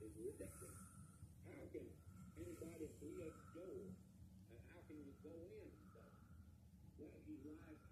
is ridiculous. How can anybody see a door, And how can you go in? Well, he lies